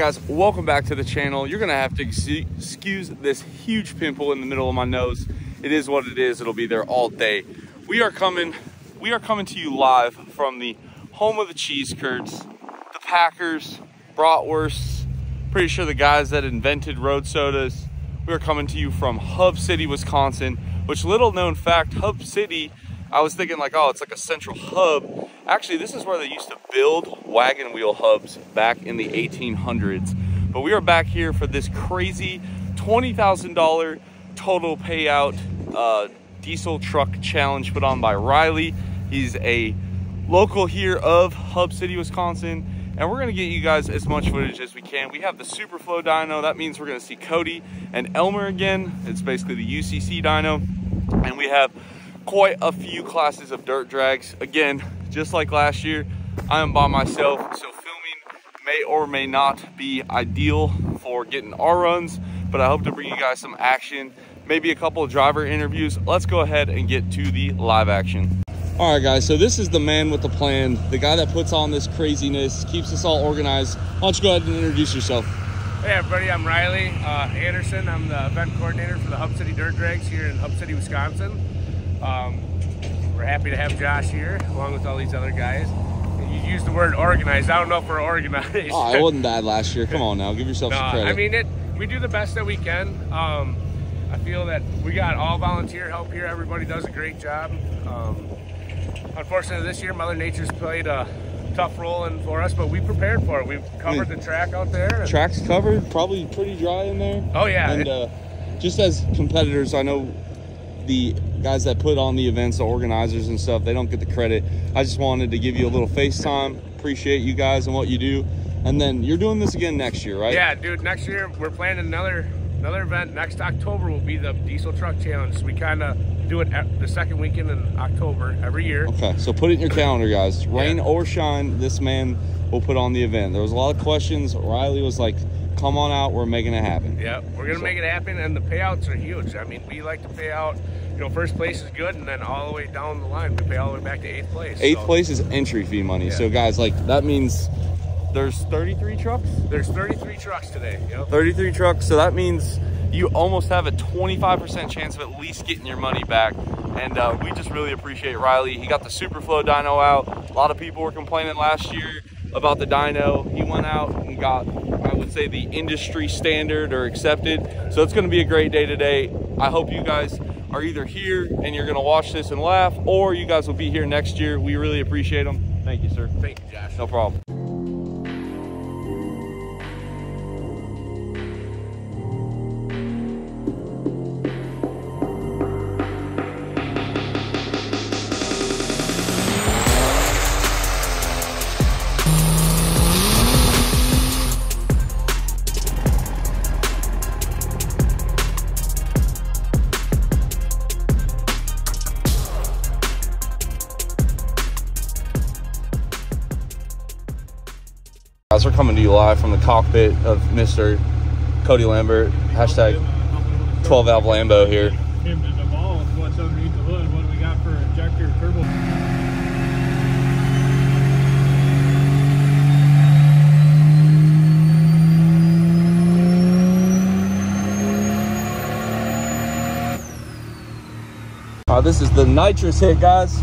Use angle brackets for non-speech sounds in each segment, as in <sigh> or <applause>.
Guys, welcome back to the channel. You're gonna have to excuse this huge pimple in the middle of my nose. It is what it is, it'll be there all day. We are coming, we are coming to you live from the home of the cheese curds, the Packers, bratwursts, pretty sure the guys that invented road sodas. We are coming to you from Hub City, Wisconsin, which little known fact, Hub City I was thinking like, oh, it's like a central hub. Actually, this is where they used to build wagon wheel hubs back in the 1800s. But we are back here for this crazy $20,000 total payout uh, diesel truck challenge put on by Riley. He's a local here of Hub City, Wisconsin. And we're gonna get you guys as much footage as we can. We have the Superflow dyno. That means we're gonna see Cody and Elmer again. It's basically the UCC dyno. And we have quite a few classes of dirt drags. Again, just like last year, I am by myself, so filming may or may not be ideal for getting our runs, but I hope to bring you guys some action, maybe a couple of driver interviews. Let's go ahead and get to the live action. All right, guys, so this is the man with the plan, the guy that puts on this craziness, keeps us all organized. Why don't you go ahead and introduce yourself? Hey everybody, I'm Riley uh, Anderson. I'm the event coordinator for the Hub City Dirt Drags here in Hub City, Wisconsin. Um, we're happy to have Josh here, along with all these other guys. You used the word organized. I don't know if we're organized. Oh, I wasn't bad last year. Come on now, give yourself <laughs> no, some credit. I mean, it. We do the best that we can. Um, I feel that we got all volunteer help here. Everybody does a great job. Um, unfortunately, this year Mother Nature's played a tough role in for us, but we prepared for it. We've covered I mean, the track out there. Track's covered, probably pretty dry in there. Oh yeah. And uh, just as competitors, I know the guys that put on the events, the organizers and stuff, they don't get the credit. I just wanted to give you a little FaceTime. Appreciate you guys and what you do. And then you're doing this again next year, right? Yeah, dude. Next year we're planning another another event. Next October will be the Diesel Truck Challenge. We kind of do it the second weekend in October every year. Okay, so put it in your calendar, guys. Rain yeah. or shine, this man will put on the event. There was a lot of questions. Riley was like, come on out. We're making it happen. Yeah, we're going to so. make it happen, and the payouts are huge. I mean, we like to pay out you know, first place is good, and then all the way down the line, we pay all the way back to eighth place. Eighth so. place is entry fee money. Yeah. So, guys, like that means there's 33 trucks. There's 33 trucks today. Yep. 33 trucks. So that means you almost have a 25% chance of at least getting your money back. And uh, we just really appreciate Riley. He got the Superflow dyno out. A lot of people were complaining last year about the dyno. He went out and got, I would say, the industry standard or accepted. So it's going to be a great day today. I hope you guys are either here and you're gonna watch this and laugh, or you guys will be here next year. We really appreciate them. Thank you, sir. Thank you, Josh. No problem. Guys, we're coming to you live from the cockpit of Mr. Cody Lambert. Hashtag 12 valve Lambo here. Uh, this is the nitrous hit, guys.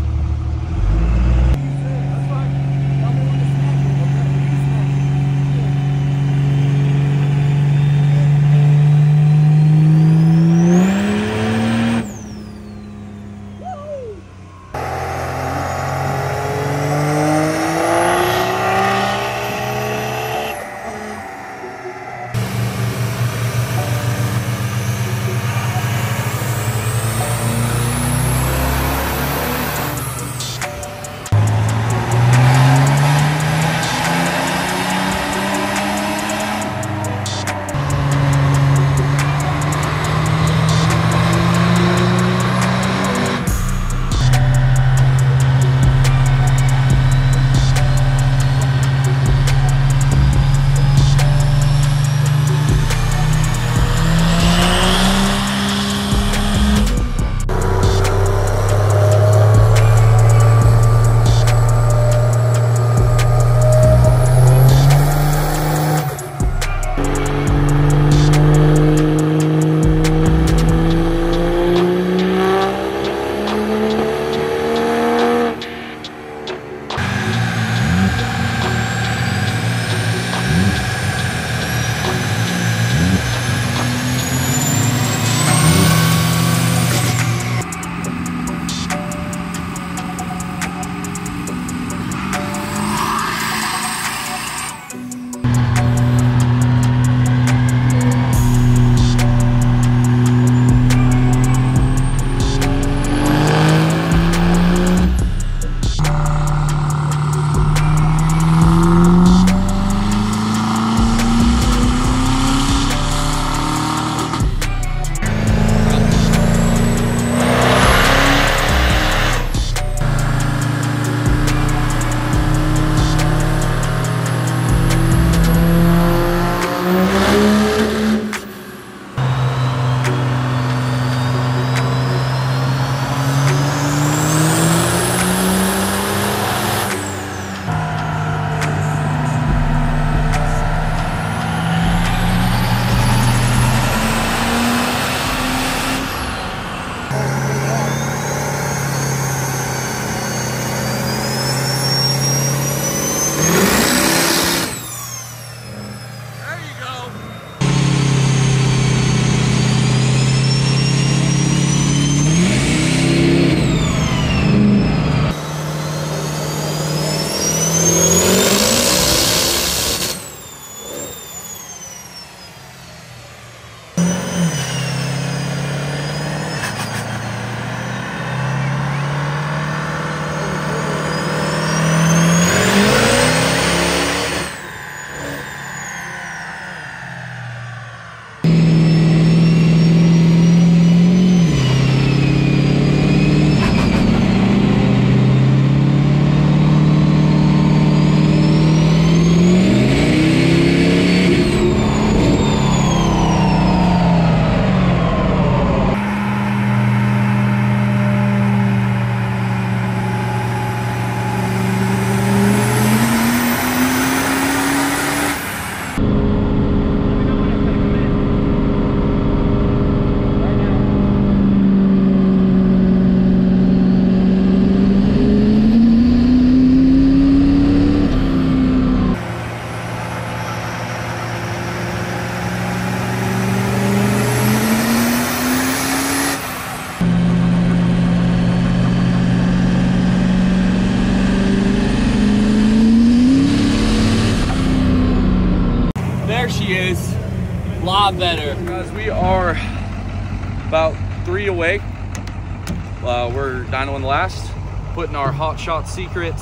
901 last, putting our Hot Shot Secret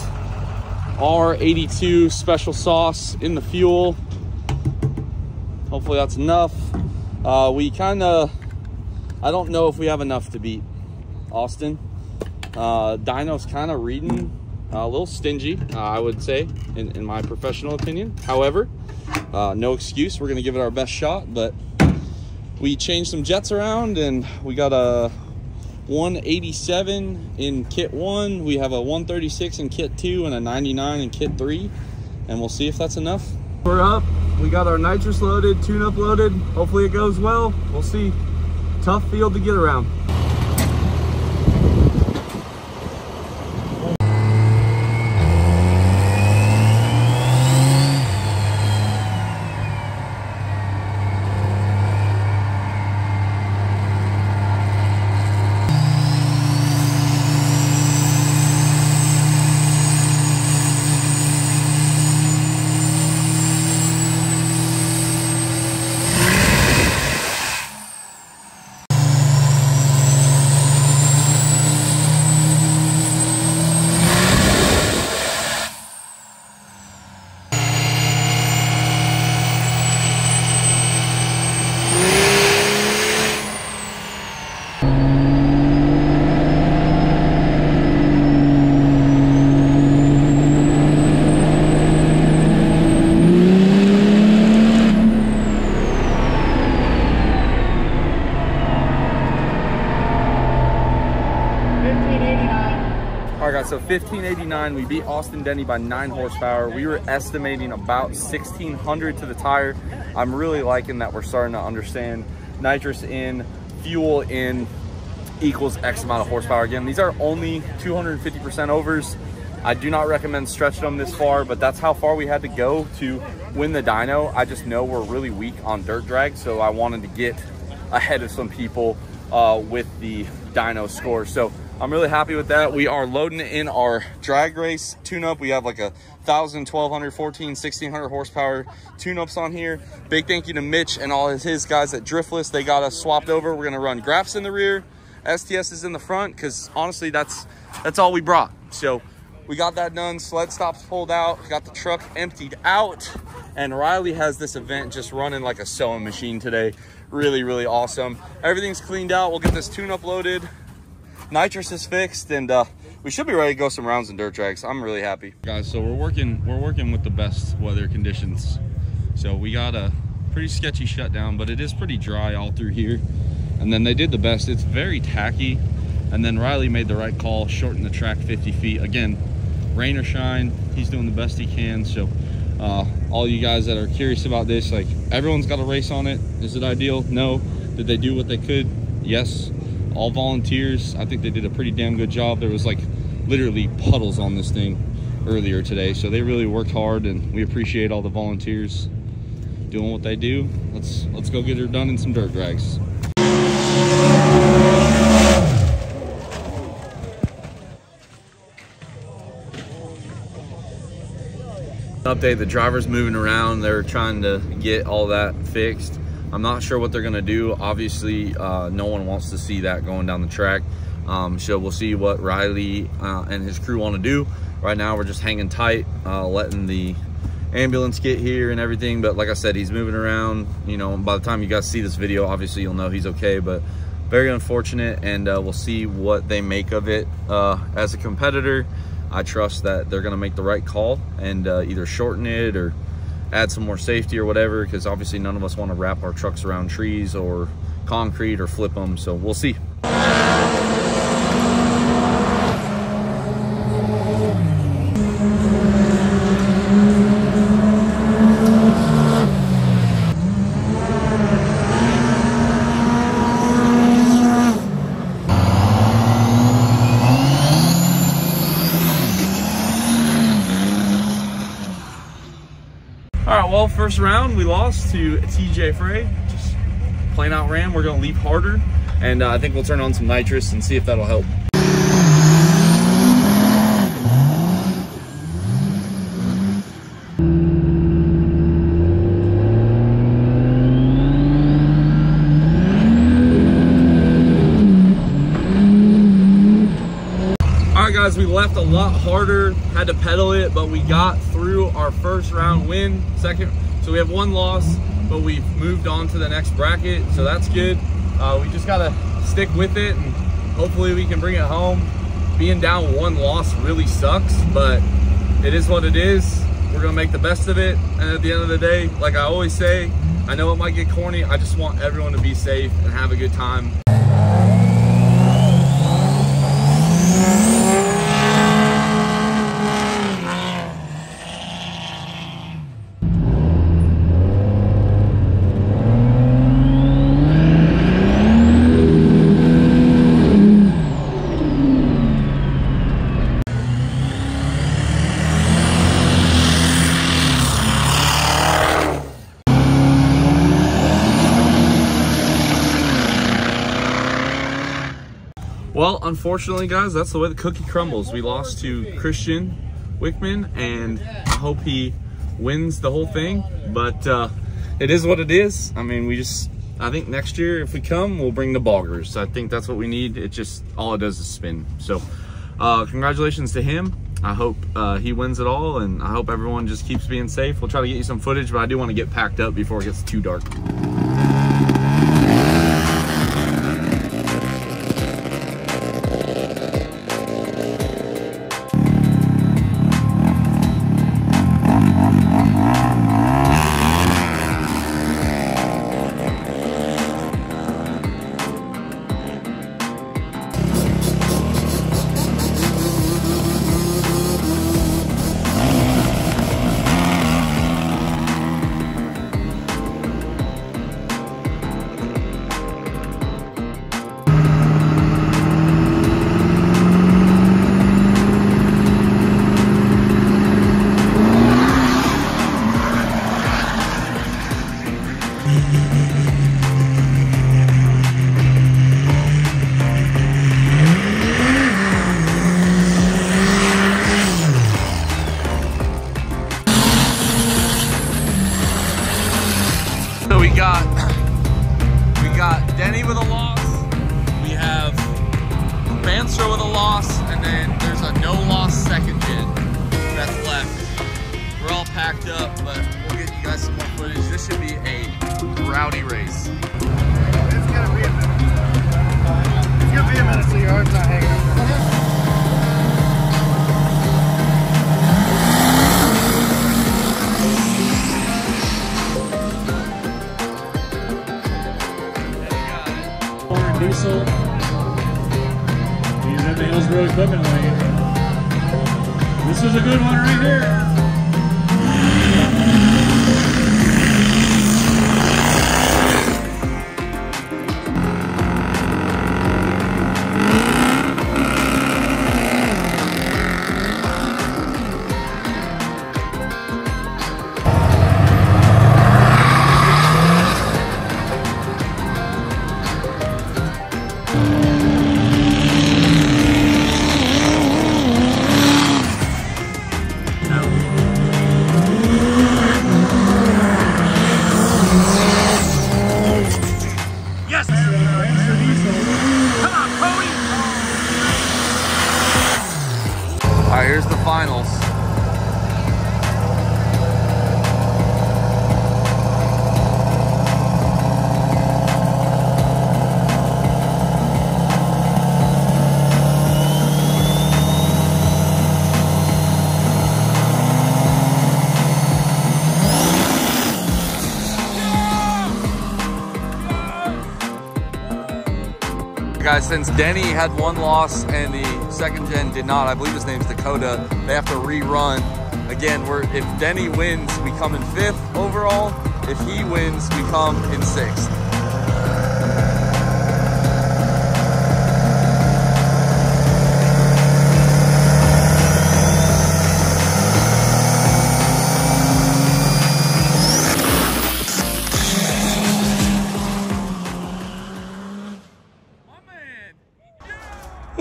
R82 special sauce in the fuel. Hopefully that's enough. Uh, we kind of, I don't know if we have enough to beat Austin. Uh, Dyno's kind of reading uh, a little stingy, uh, I would say, in, in, my professional opinion. However, uh, no excuse. We're going to give it our best shot, but we changed some jets around and we got a 187 in kit one. We have a 136 in kit two and a 99 in kit three. And we'll see if that's enough. We're up. We got our nitrous loaded, tune up loaded. Hopefully it goes well. We'll see. Tough field to get around. All right, guys, so 1589, we beat Austin Denny by nine horsepower. We were estimating about 1600 to the tire. I'm really liking that we're starting to understand nitrous in, fuel in equals X amount of horsepower. Again, these are only 250% overs. I do not recommend stretching them this far, but that's how far we had to go to win the dyno. I just know we're really weak on dirt drag, so I wanted to get ahead of some people uh, with the dyno score. So I'm really happy with that. We are loading in our drag race tune-up. We have like a 1,000, 1,200, 14, 1,600 horsepower tune-ups on here. Big thank you to Mitch and all his guys at Driftless. They got us swapped over. We're gonna run Graphs in the rear, STS is in the front, because honestly, that's that's all we brought. So we got that done. Sled stops pulled out, got the truck emptied out, and Riley has this event just running like a sewing machine today. Really, really awesome. Everything's cleaned out. We'll get this tune-up loaded nitrous is fixed and uh, we should be ready to go some rounds in dirt drags. I'm really happy. Guys, so we're working we're working with the best weather conditions. So we got a pretty sketchy shutdown, but it is pretty dry all through here. And then they did the best. It's very tacky. And then Riley made the right call, shorten the track 50 feet. Again, rain or shine, he's doing the best he can. So uh, all you guys that are curious about this, like everyone's got a race on it. Is it ideal? No. Did they do what they could? Yes all volunteers. I think they did a pretty damn good job. There was like literally puddles on this thing earlier today. So they really worked hard and we appreciate all the volunteers doing what they do. Let's let's go get her done in some dirt drags. Update, the driver's moving around. They're trying to get all that fixed. I'm not sure what they're gonna do. Obviously, uh, no one wants to see that going down the track. Um, so we'll see what Riley uh, and his crew wanna do. Right now, we're just hanging tight, uh, letting the ambulance get here and everything. But like I said, he's moving around. You know, by the time you guys see this video, obviously you'll know he's okay. But very unfortunate, and uh, we'll see what they make of it. Uh, as a competitor, I trust that they're gonna make the right call and uh, either shorten it or add some more safety or whatever because obviously none of us want to wrap our trucks around trees or concrete or flip them so we'll see lost to TJ Frey. Just plain out ran. We're going to leap harder, and uh, I think we'll turn on some nitrous and see if that'll help. guys, we left a lot harder, had to pedal it, but we got through our first round win. Second so we have one loss, but we've moved on to the next bracket, so that's good. Uh, we just gotta stick with it and hopefully we can bring it home. Being down one loss really sucks, but it is what it is. We're gonna make the best of it. And at the end of the day, like I always say, I know it might get corny. I just want everyone to be safe and have a good time. Well, unfortunately, guys, that's the way the cookie crumbles. We lost to Christian Wickman, and I hope he wins the whole thing. But uh, it is what it is. I mean, we just, I think next year, if we come, we'll bring the boggers. I think that's what we need. It just, all it does is spin. So, uh, congratulations to him. I hope uh, he wins it all, and I hope everyone just keeps being safe. We'll try to get you some footage, but I do want to get packed up before it gets too dark. This is a good one right here. Guys, since Denny had one loss and the second gen did not, I believe his name's Dakota, they have to rerun. Again, we're if Denny wins, we come in fifth overall. If he wins, we come in sixth.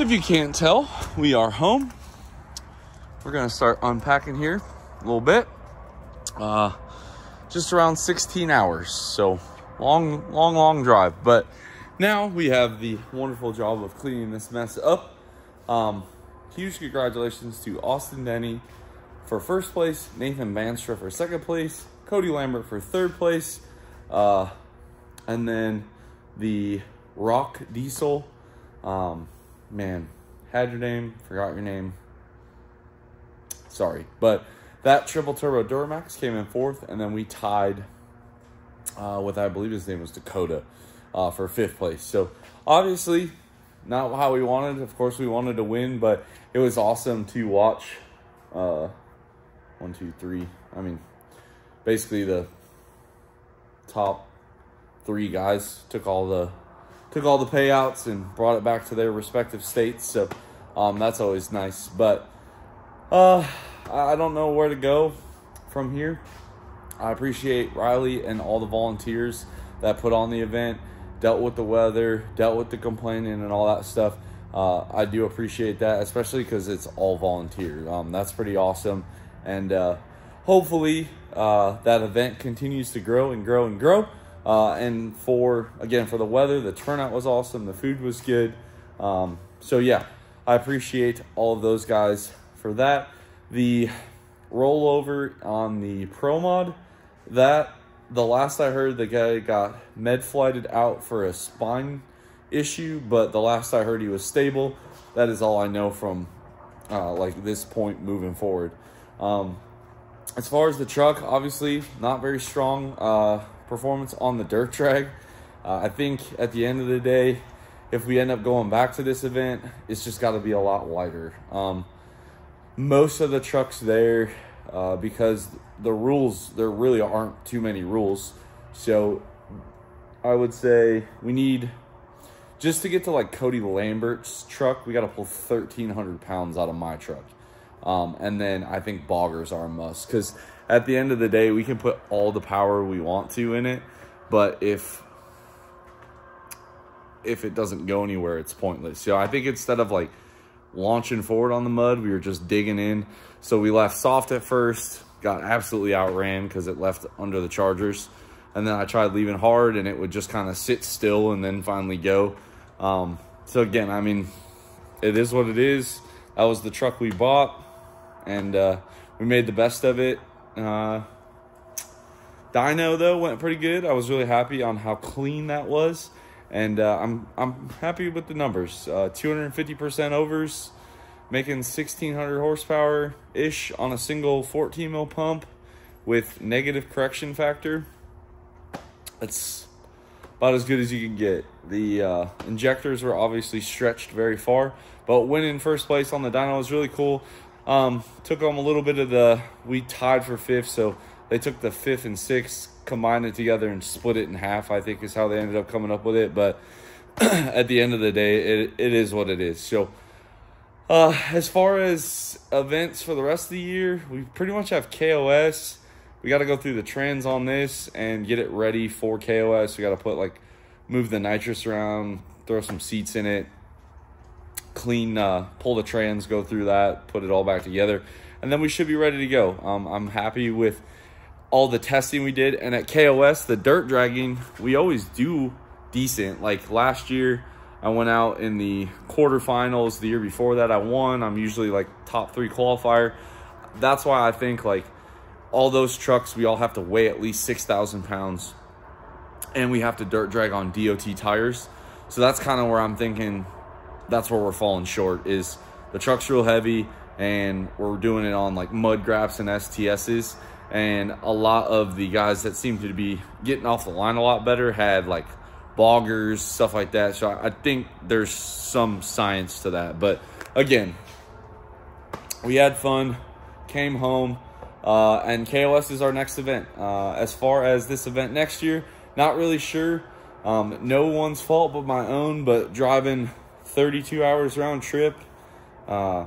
If you can't tell, we are home. We're gonna start unpacking here a little bit. Uh, just around 16 hours, so long, long, long drive. But now we have the wonderful job of cleaning this mess up. Um, huge congratulations to Austin Denny for first place, Nathan Banstra for second place, Cody Lambert for third place, uh, and then the Rock Diesel. Um, man, had your name, forgot your name. Sorry, but that triple turbo Duramax came in fourth, and then we tied uh, with I believe his name was Dakota uh, for fifth place. So obviously, not how we wanted. Of course, we wanted to win, but it was awesome to watch. Uh, one, two, three. I mean, basically the top three guys took all the took all the payouts and brought it back to their respective states. So um, that's always nice. But uh, I don't know where to go from here. I appreciate Riley and all the volunteers that put on the event, dealt with the weather, dealt with the complaining and all that stuff. Uh, I do appreciate that, especially because it's all volunteer. Um, that's pretty awesome. And uh, hopefully uh, that event continues to grow and grow and grow. Uh, and for, again, for the weather, the turnout was awesome. The food was good. Um, so, yeah, I appreciate all of those guys for that. The rollover on the Pro Mod, that the last I heard, the guy got med flighted out for a spine issue, but the last I heard he was stable. That is all I know from uh, like this point moving forward. Um, as far as the truck, obviously not very strong uh, performance on the dirt drag. Uh, I think at the end of the day, if we end up going back to this event, it's just got to be a lot lighter. Um, most of the trucks there, uh, because the rules, there really aren't too many rules. So I would say we need, just to get to like Cody Lambert's truck, we got to pull 1,300 pounds out of my truck. Um, and then I think boggers are a must because at the end of the day, we can put all the power we want to in it. But if if it doesn't go anywhere, it's pointless. So I think instead of like launching forward on the mud, we were just digging in. So we left soft at first, got absolutely outran because it left under the Chargers. And then I tried leaving hard and it would just kind of sit still and then finally go. Um, so again, I mean, it is what it is. That was the truck we bought and uh, we made the best of it. Uh, dyno though went pretty good. I was really happy on how clean that was, and uh, I'm I'm happy with the numbers. 250% uh, overs, making 1600 horsepower ish on a single 14 mil pump with negative correction factor. That's about as good as you can get. The uh, injectors were obviously stretched very far, but winning first place on the dyno was really cool. Um, took them a little bit of the, we tied for fifth, so they took the fifth and sixth, combined it together and split it in half, I think is how they ended up coming up with it. But <clears throat> at the end of the day, it, it is what it is. So uh, as far as events for the rest of the year, we pretty much have KOS. We got to go through the trans on this and get it ready for KOS. We got to put like, move the nitrous around, throw some seats in it, clean, uh, pull the trans, go through that, put it all back together, and then we should be ready to go. Um, I'm happy with all the testing we did, and at KOS, the dirt dragging, we always do decent. Like last year, I went out in the quarterfinals. The year before that, I won. I'm usually like top three qualifier. That's why I think like all those trucks, we all have to weigh at least 6,000 pounds and we have to dirt drag on DOT tires. So that's kind of where I'm thinking that's where we're falling short is the truck's real heavy and we're doing it on like mud graps and STSs. And a lot of the guys that seem to be getting off the line a lot better had like boggers, stuff like that. So I think there's some science to that. But again, we had fun, came home, uh, and KOS is our next event. Uh, as far as this event next year, not really sure. Um, no one's fault but my own, but driving 32 hours round trip. Uh,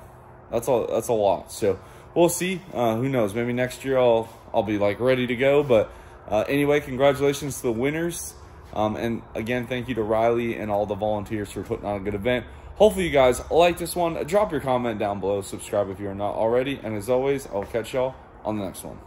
that's all. That's a lot. So we'll see. Uh, who knows? Maybe next year I'll I'll be like ready to go. But uh, anyway, congratulations to the winners. Um, and again, thank you to Riley and all the volunteers for putting on a good event. Hopefully you guys like this one. Drop your comment down below. Subscribe if you're not already. And as always, I'll catch y'all on the next one.